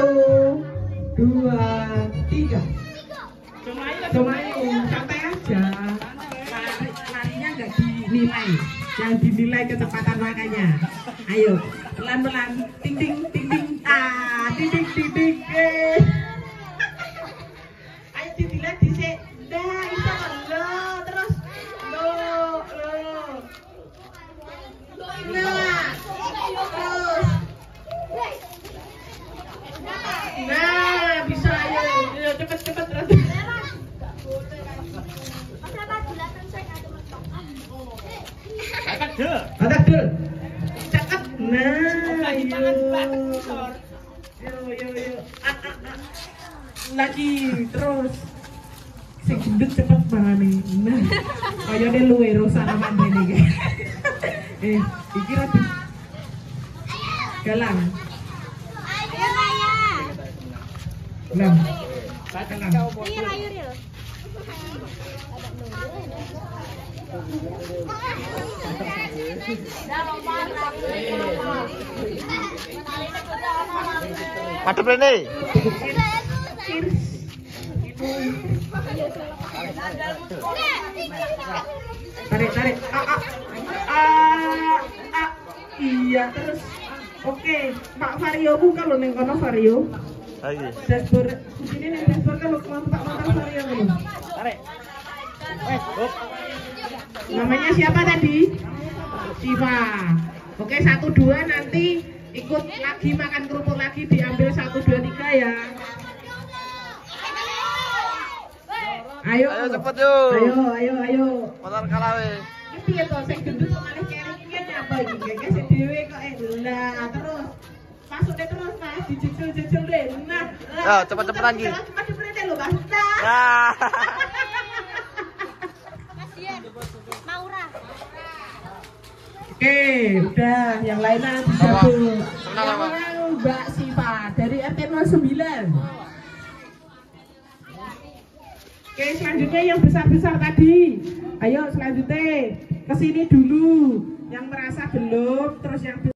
Satu, dua, tiga. Comain, santai aja. Lari, larinya nggak dinilai. Yang dinilai kecepatan makanya. Ayo, pelan-pelan. Ting ting ting ting. Ah, ting ting ting ting. Eh. Ayo dinilai dhisik. Dah, iso kan lo. Terus lo, lo. Nah, terus. Nah, bisa ayo. Ayo cepet cepet terus. Atas dul. Cakep. Nah, yo. Yo yo yo. Ah, ah, ah. Lagi terus. Sing gendut cepet nih. Nah, kayaknya luwe rosa sama ini kayak. Eh, iki rada galang. Galang. Galang. Madep rene. Tarik, tarik. Ah, ah. Ah, ah. Iya, terus. Oke, Pak Vario buka lo neng kono Vario. Lagi. Dashboard, sini neng dashboard kalau kelompok motor Vario lo. Tarik. Eh, hop. Namanya siapa tadi? Siva. Oke, satu dua nanti ikut lagi makan kerupuk lagi diambil satu dua tiga ya. Ayo. Ayo cepet yuk. Ayo, ayo, ayo. Motor kalah we. Ini piye to sing gendut kok mas dijejel-jejel deh nah Ya, cepet-cepet lagi. lo mas nah oke udah yang Apa? digabung Senang, yang Mbak Siva dari RT 09 Oke, selanjutnya yang besar-besar tadi. Ayo selanjutnya ke sini dulu. Yang merasa belum, terus yang